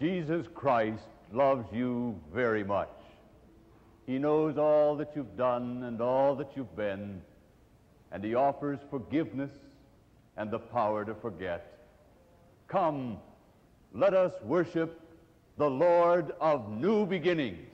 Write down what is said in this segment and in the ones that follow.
Jesus Christ loves you very much. He knows all that you've done and all that you've been, and He offers forgiveness and the power to forget. Come, let us worship the Lord of new beginnings.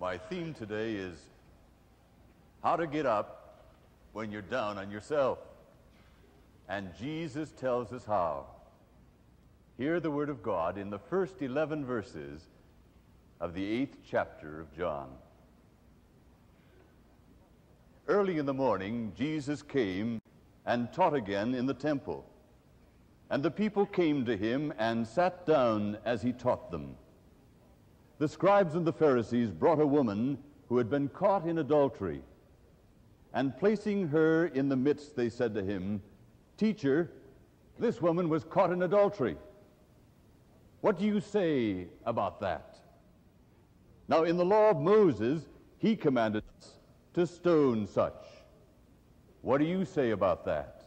My theme today is how to get up when you're down on yourself. And Jesus tells us how. Hear the word of God in the first 11 verses of the eighth chapter of John. Early in the morning, Jesus came and taught again in the temple. And the people came to him and sat down as he taught them. The scribes and the Pharisees brought a woman who had been caught in adultery. And placing her in the midst, they said to him, Teacher, this woman was caught in adultery. What do you say about that? Now, in the law of Moses, he commanded us to stone such. What do you say about that?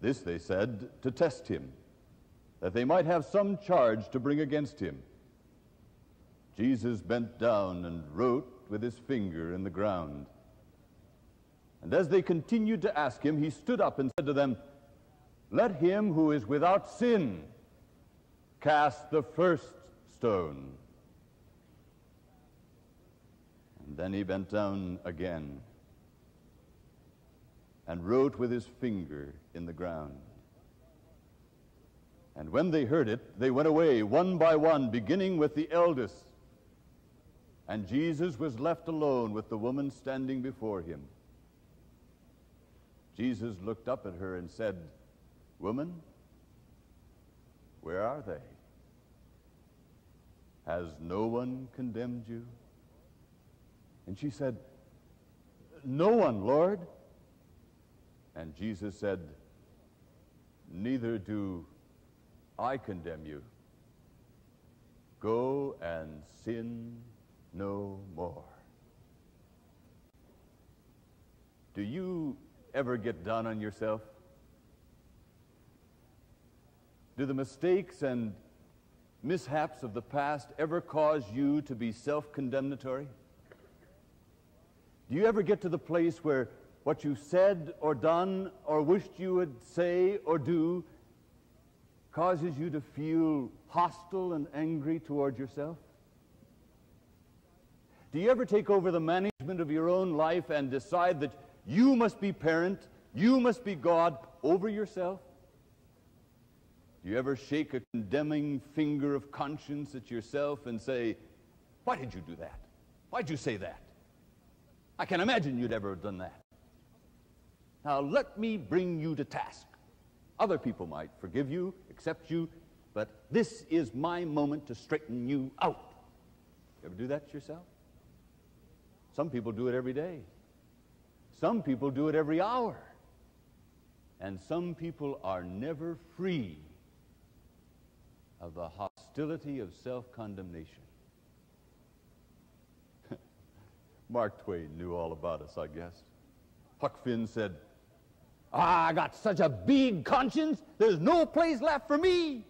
This they said to test him, that they might have some charge to bring against him. Jesus bent down and wrote with his finger in the ground. And as they continued to ask him, he stood up and said to them, Let him who is without sin cast the first stone. And then he bent down again and wrote with his finger in the ground. And when they heard it, they went away one by one, beginning with the eldest. And Jesus was left alone with the woman standing before him. Jesus looked up at her and said, Woman, where are they? Has no one condemned you? And she said, No one, Lord. And Jesus said, Neither do I condemn you. Go and sin no more. Do you ever get down on yourself? Do the mistakes and mishaps of the past ever cause you to be self condemnatory? Do you ever get to the place where what you said or done or wished you would say or do causes you to feel hostile and angry toward yourself? Do you ever take over the management of your own life and decide that you must be parent, you must be God over yourself? Do you ever shake a condemning finger of conscience at yourself and say, Why did you do that? Why'd you say that? I can't imagine you'd ever have done that. Now let me bring you to task. Other people might forgive you, accept you, but this is my moment to straighten you out. You ever do that yourself? Some people do it every day. Some people do it every hour. And some people are never free of the hostility of self-condemnation. Mark Twain knew all about us, I guess. Huck Finn said, Ah, I got such a big conscience, there's no place left for me.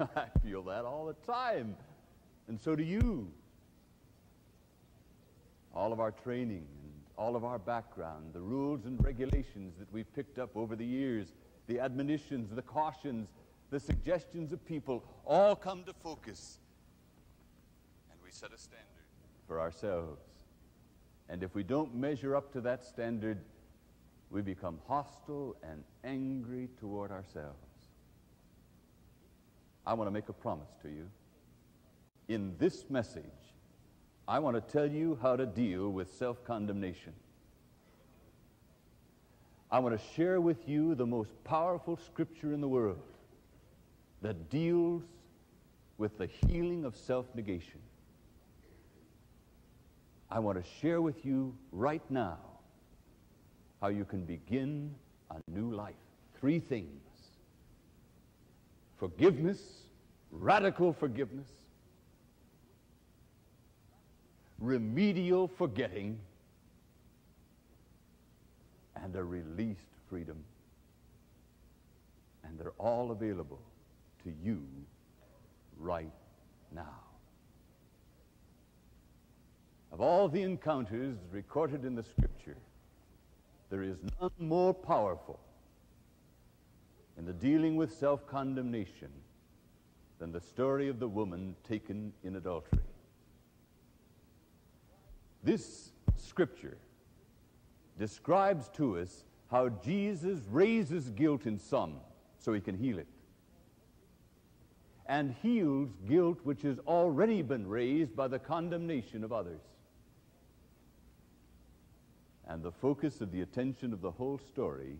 I feel that all the time, and so do you. All of our training and all of our background, the rules and regulations that we've picked up over the years, the admonitions, the cautions, the suggestions of people, all come to focus. And we set a standard for ourselves. And if we don't measure up to that standard, we become hostile and angry toward ourselves. I want to make a promise to you. In this message, I want to tell you how to deal with self condemnation. I want to share with you the most powerful scripture in the world that deals with the healing of self negation. I want to share with you right now how you can begin a new life. Three things forgiveness, radical forgiveness, remedial forgetting, and a released freedom. And they're all available to you right now. Of all the encounters recorded in the Scripture, there is none more powerful in the dealing with self condemnation than the story of the woman taken in adultery. This Scripture describes to us how Jesus raises guilt in some so he can heal it and heals guilt which has already been raised by the condemnation of others. And the focus of the attention of the whole story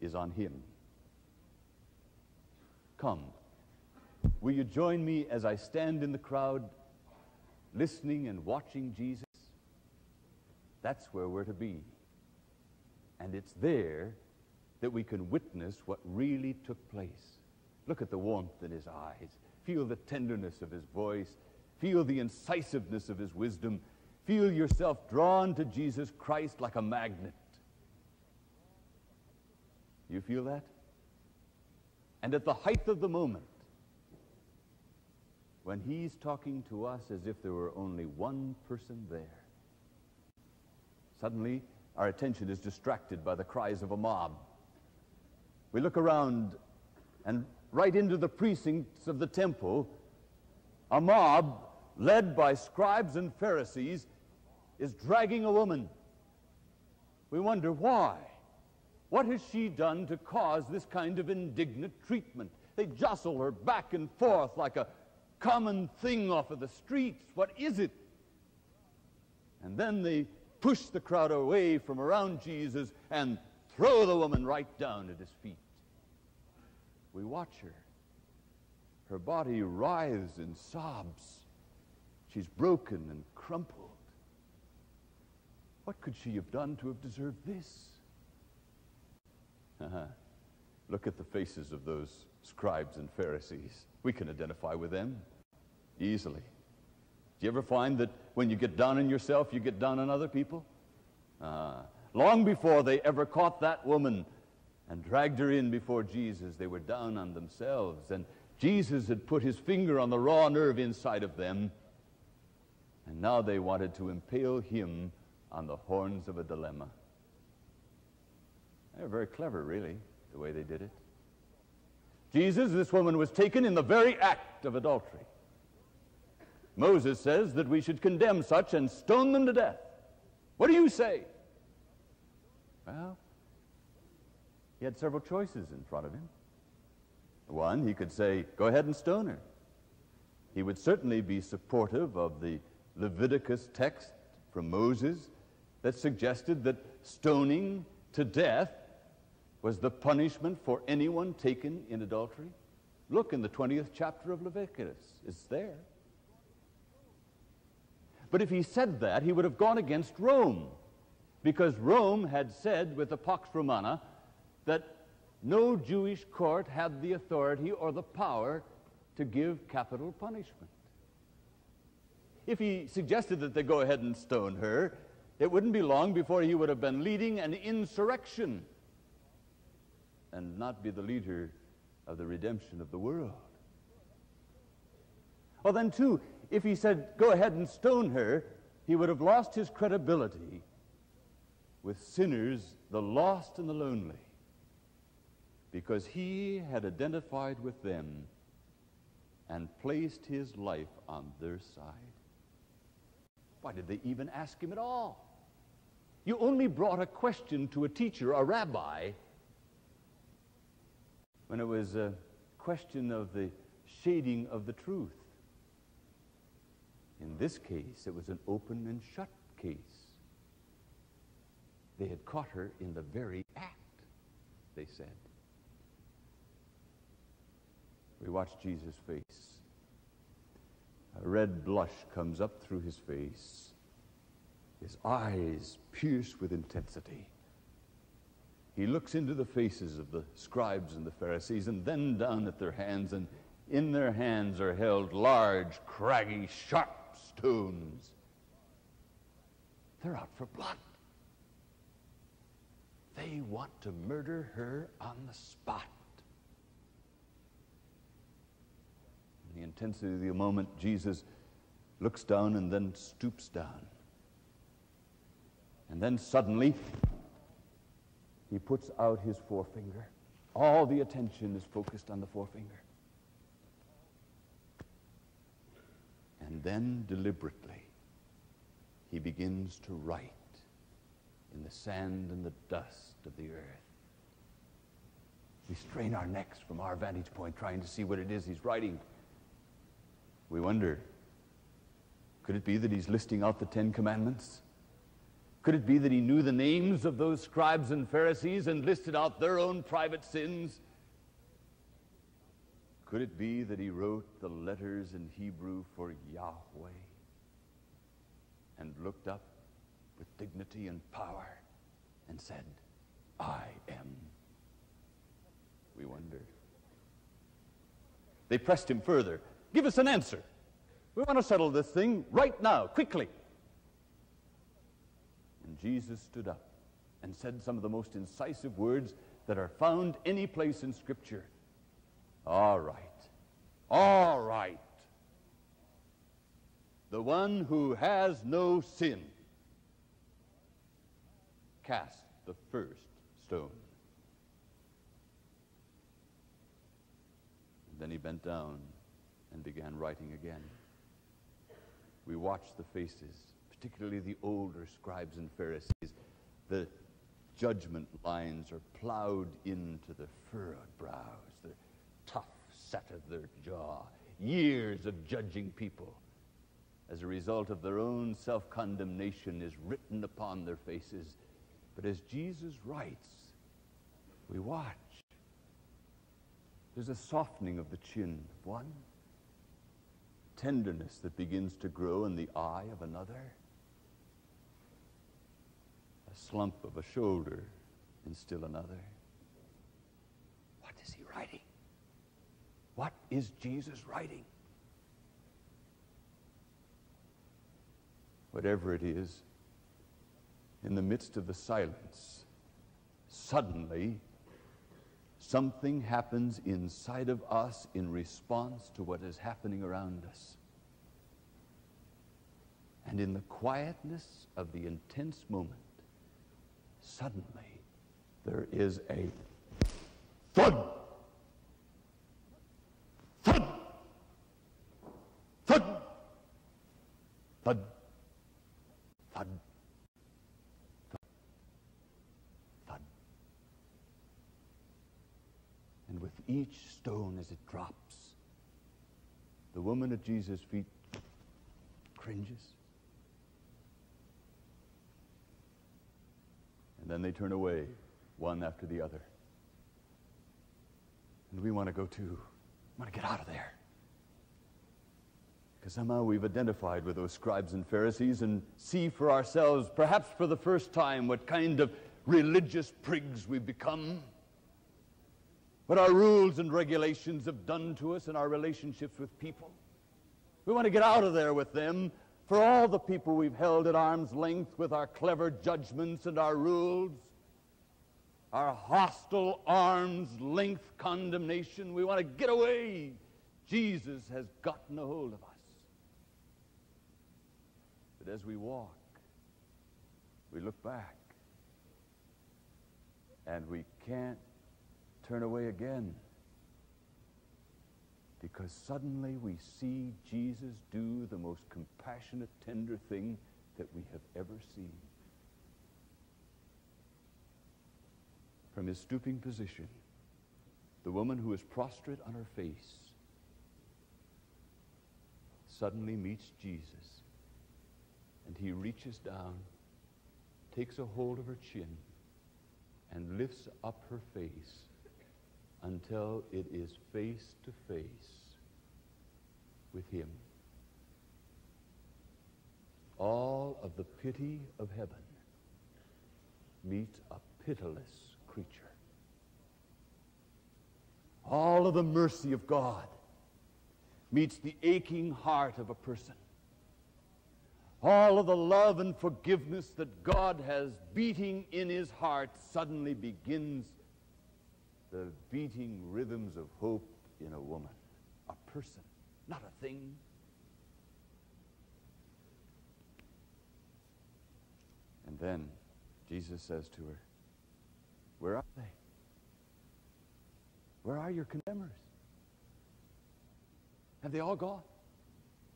is on him. Come, will you join me as I stand in the crowd, listening and watching Jesus? That's where we're to be. And it's there that we can witness what really took place. Look at the warmth in his eyes. Feel the tenderness of his voice. Feel the incisiveness of his wisdom. Feel yourself drawn to Jesus Christ like a magnet. You feel that? And at the height of the moment, when he's talking to us as if there were only one person there, suddenly our attention is distracted by the cries of a mob. We look around and right into the precincts of the temple, a mob led by scribes and Pharisees is dragging a woman. We wonder why. What has she done to cause this kind of indignant treatment? They jostle her back and forth like a common thing off of the streets. What is it? And then they push the crowd away from around Jesus and throw the woman right down at his feet. We watch her. Her body writhes in sobs. She's broken and crumpled. What could she have done to have deserved this? Uh-huh. Look at the faces of those scribes and Pharisees. We can identify with them easily. Do you ever find that when you get down on yourself, you get down on other people? Uh, long before they ever caught that woman and dragged her in before Jesus, they were down on themselves. And Jesus had put his finger on the raw nerve inside of them. And now they wanted to impale him on the horns of a dilemma. They were very clever, really, the way they did it. Jesus, this woman was taken in the very act of adultery. Moses says that we should condemn such and stone them to death. What do you say? Well, he had several choices in front of him. One, he could say, Go ahead and stone her. He would certainly be supportive of the Leviticus text from Moses that suggested that stoning to death was the punishment for anyone taken in adultery. Look in the 20th chapter of Leviticus, it's there. But if he said that, he would have gone against Rome, because Rome had said with the Pax Romana that no Jewish court had the authority or the power to give capital punishment. If he suggested that they go ahead and stone her, it wouldn't be long before he would have been leading an insurrection and not be the leader of the redemption of the world. Well, then, too, if he said, go ahead and stone her, he would have lost his credibility with sinners, the lost and the lonely, because he had identified with them and placed his life on their side. Why did they even ask him at all? You only brought a question to a teacher, a rabbi, when it was a question of the shading of the truth. This case, it was an open and shut case. They had caught her in the very act, they said. We watch Jesus' face. A red blush comes up through his face. His eyes pierce with intensity. He looks into the faces of the scribes and the Pharisees and then down at their hands, and in their hands are held large, craggy, sharp they're out for blood. They want to murder her on the spot. In the intensity of the moment, Jesus looks down and then stoops down. And then suddenly, he puts out his forefinger. All the attention is focused on the forefinger. And then deliberately, he begins to write in the sand and the dust of the earth. We strain our necks from our vantage point trying to see what it is he's writing. We wonder could it be that he's listing out the Ten Commandments? Could it be that he knew the names of those scribes and Pharisees and listed out their own private sins? Could it be that he wrote the letters in Hebrew for Yahweh and looked up with dignity and power and said, I am? We wonder. They pressed him further. Give us an answer. We want to settle this thing right now, quickly. And Jesus stood up and said some of the most incisive words that are found any place in Scripture. All right. All right. The one who has no sin cast the first stone. Then he bent down and began writing again. We watched the faces particularly the older scribes and Pharisees, the judgment lines are plowed into the furrowed brows, set of their jaw, years of judging people. As a result of their own self condemnation is written upon their faces. But as Jesus writes, we watch. There's a softening of the chin of one, tenderness that begins to grow in the eye of another a slump of a shoulder in still another. What is he writing? What is Jesus writing? Whatever it is, in the midst of the silence, suddenly something happens inside of us in response to what is happening around us. And in the quietness of the intense moment, suddenly there is a thud. Thud. Thud. Thud. thud. And with each stone as it drops, the woman at Jesus' feet cringes And then they turn away, one after the other. And we want to go too. We want to get out of there. Because somehow we've identified with those scribes and Pharisees and see for ourselves, perhaps for the first time, what kind of religious prigs we've become. What our rules and regulations have done to us in our relationships with people. We want to get out of there with them for all the people we've held at arm's length with our clever judgments and our rules, our hostile arm's length condemnation. We want to get away. Jesus has gotten a hold of us. As we walk, we look back and we can't turn away again because suddenly we see Jesus do the most compassionate, tender thing that we have ever seen. From his stooping position, the woman who is prostrate on her face suddenly meets Jesus. He reaches down, takes a hold of her chin, and lifts up her face until it is face to face with him. All of the pity of heaven meets a pitiless creature. All of the mercy of God meets the aching heart of a person. All of the love and forgiveness that God has beating in his heart suddenly begins the beating rhythms of hope in a woman, a person. Not a thing. And then Jesus says to her, Where are they? Where are your condemners? Have they all gone?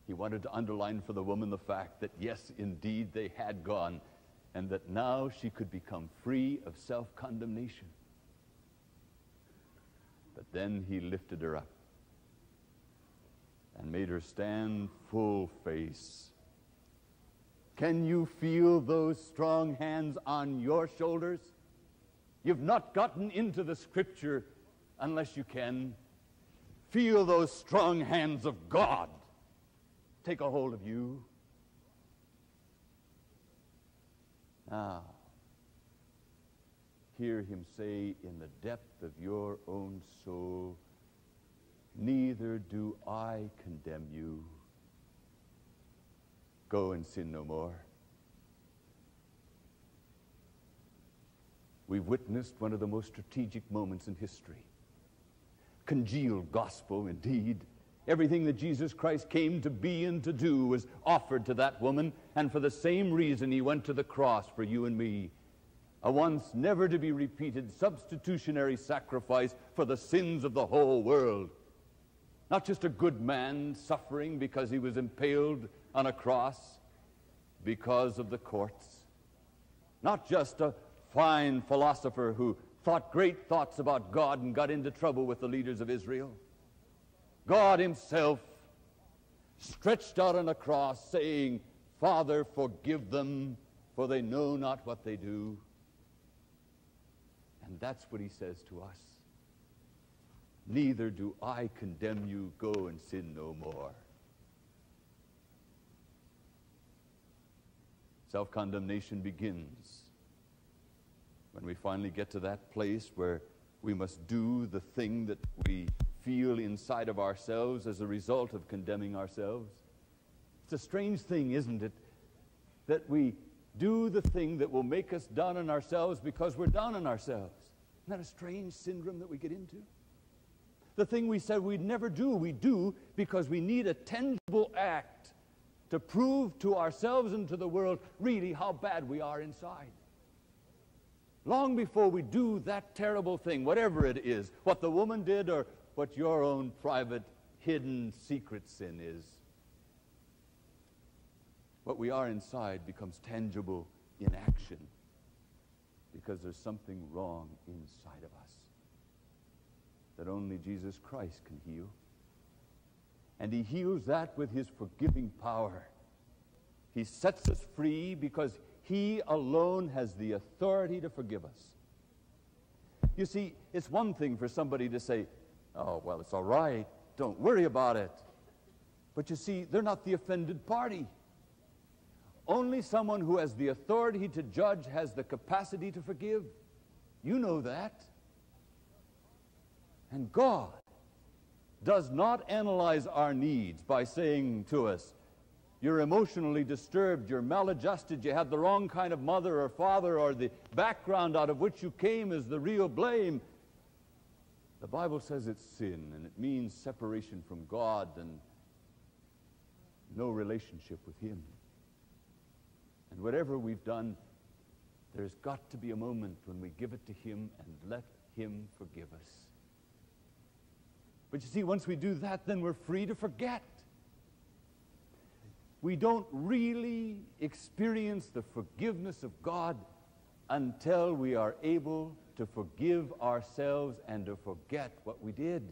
He wanted to underline for the woman the fact that, yes, indeed, they had gone, and that now she could become free of self condemnation. But then he lifted her up and made her stand full face. Can you feel those strong hands on your shoulders? You've not gotten into the scripture unless you can. Feel those strong hands of God take a hold of you. Now, hear him say in the depth of your own soul, Neither do I condemn you. Go and sin no more. We've witnessed one of the most strategic moments in history. Congealed gospel, indeed. Everything that Jesus Christ came to be and to do was offered to that woman, and for the same reason he went to the cross for you and me. A once never to be repeated substitutionary sacrifice for the sins of the whole world. Not just a good man suffering because he was impaled on a cross because of the courts. Not just a fine philosopher who thought great thoughts about God and got into trouble with the leaders of Israel. God Himself stretched out on a cross saying, Father, forgive them, for they know not what they do. And that's what He says to us. Neither do I condemn you. Go and sin no more. Self condemnation begins when we finally get to that place where we must do the thing that we feel inside of ourselves as a result of condemning ourselves. It's a strange thing, isn't it? That we do the thing that will make us down on ourselves because we're down on ourselves. Isn't that a strange syndrome that we get into? The thing we said we'd never do, we do because we need a tangible act to prove to ourselves and to the world really how bad we are inside. Long before we do that terrible thing, whatever it is, what the woman did or what your own private, hidden, secret sin is, what we are inside becomes tangible in action because there's something wrong inside of us that only Jesus Christ can heal. And he heals that with his forgiving power. He sets us free because he alone has the authority to forgive us. You see, it's one thing for somebody to say, oh, well, it's all right. Don't worry about it. But you see, they're not the offended party. Only someone who has the authority to judge has the capacity to forgive. You know that. And God does not analyze our needs by saying to us, you're emotionally disturbed, you're maladjusted, you had the wrong kind of mother or father, or the background out of which you came is the real blame. The Bible says it's sin, and it means separation from God and no relationship with Him. And whatever we've done, there's got to be a moment when we give it to Him and let Him forgive us. But you see, once we do that, then we're free to forget. We don't really experience the forgiveness of God until we are able to forgive ourselves and to forget what we did.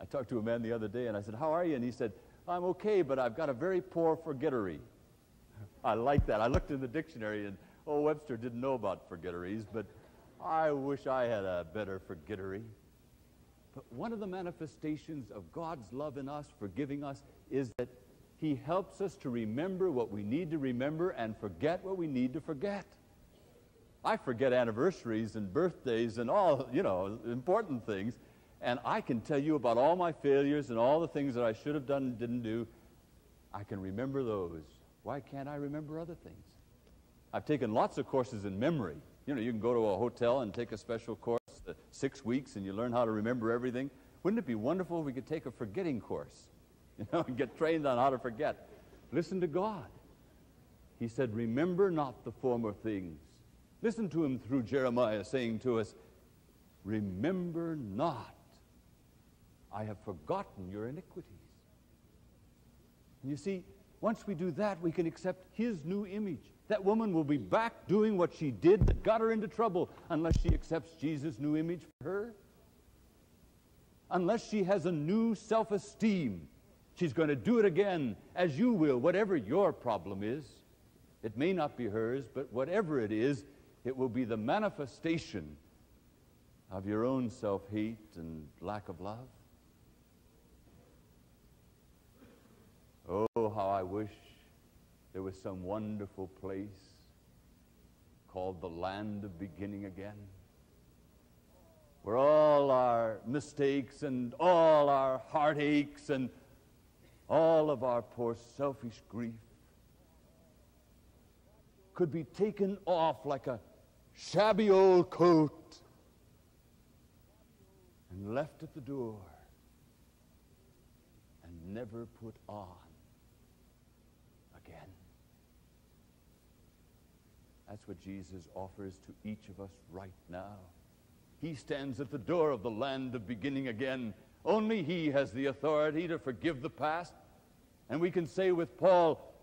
I talked to a man the other day and I said, How are you? And he said, I'm okay, but I've got a very poor forgettery. I like that. I looked in the dictionary and, oh, Webster didn't know about forgetteries, but I wish I had a better forgettery. But one of the manifestations of God's love in us, forgiving us, is that He helps us to remember what we need to remember and forget what we need to forget. I forget anniversaries and birthdays and all, you know, important things. And I can tell you about all my failures and all the things that I should have done and didn't do. I can remember those. Why can't I remember other things? I've taken lots of courses in memory. You know, you can go to a hotel and take a special course uh, six weeks and you learn how to remember everything. Wouldn't it be wonderful if we could take a forgetting course, you know, and get trained on how to forget? Listen to God. He said, Remember not the former things. Listen to him through Jeremiah saying to us, Remember not, I have forgotten your iniquities. And you see, once we do that, we can accept his new image. That woman will be back doing what she did that got her into trouble unless she accepts Jesus' new image for her. Unless she has a new self esteem, she's going to do it again as you will, whatever your problem is. It may not be hers, but whatever it is, it will be the manifestation of your own self hate and lack of love. Oh, how I wish there was some wonderful place called the land of beginning again, where all our mistakes and all our heartaches and all of our poor selfish grief could be taken off like a shabby old coat and left at the door and never put on. Again. That's what Jesus offers to each of us right now. He stands at the door of the land of beginning again. Only He has the authority to forgive the past. And we can say with Paul,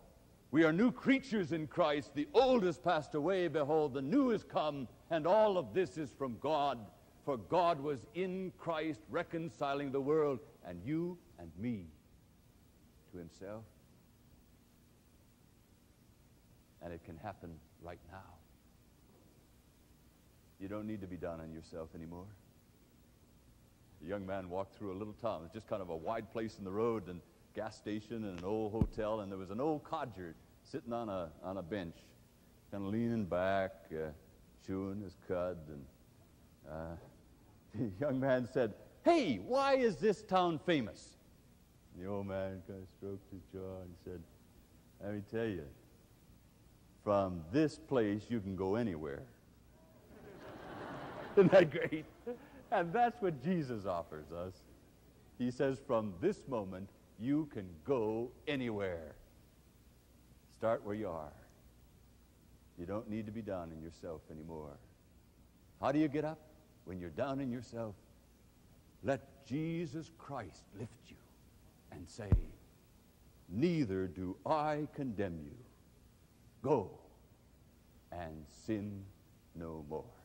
we are new creatures in Christ. The old has passed away. Behold, the new is come. And all of this is from God. For God was in Christ reconciling the world and you and me to Himself. And it can happen right now. You don't need to be down on yourself anymore. A young man walked through a little town. It's just kind of a wide place in the road and gas station and an old hotel, and there was an old codger sitting on a, on a bench, kind of leaning back, uh, chewing his cud. And uh, the young man said, Hey, why is this town famous? And the old man kind of stroked his jaw and said, Let me tell you, from this place, you can go anywhere. Isn't that great? And that's what Jesus offers us. He says, from this moment, you can go anywhere. Start where you are. You don't need to be down in yourself anymore. How do you get up? When you're down in yourself, let Jesus Christ lift you and say, Neither do I condemn you. Go and sin no more.